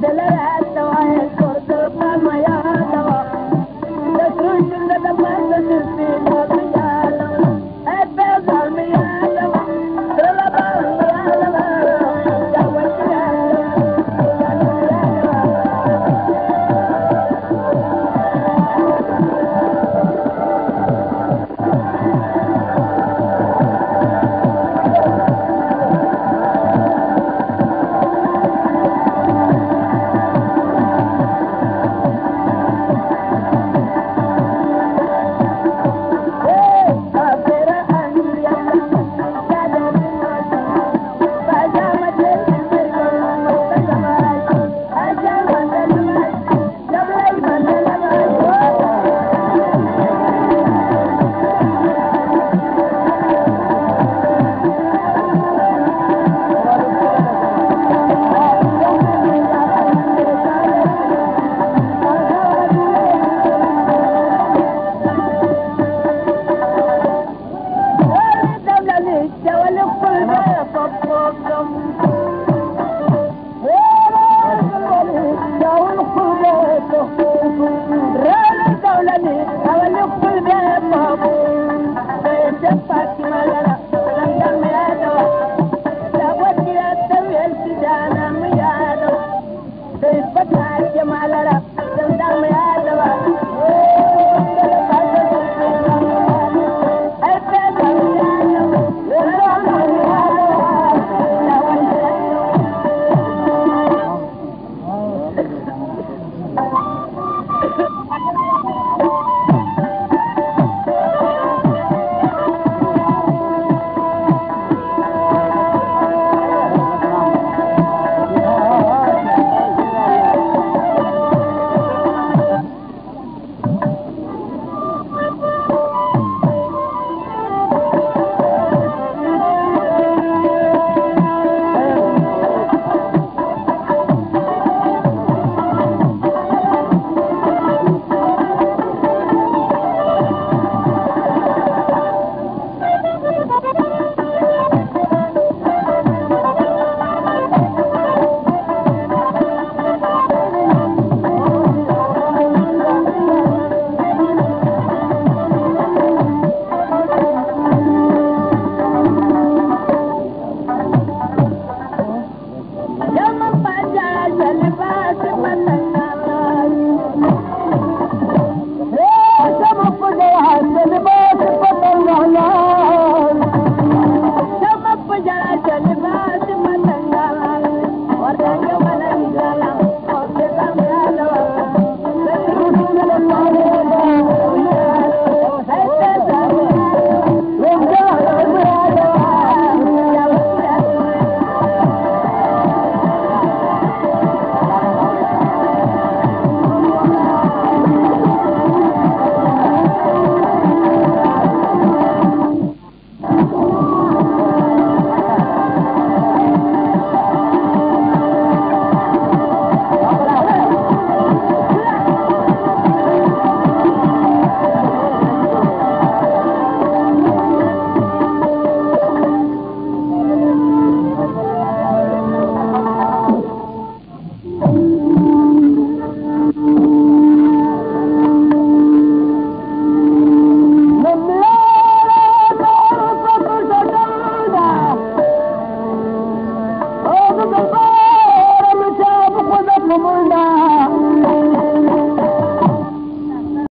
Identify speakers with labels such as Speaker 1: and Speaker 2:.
Speaker 1: the letter